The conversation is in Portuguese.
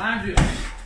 Adiós.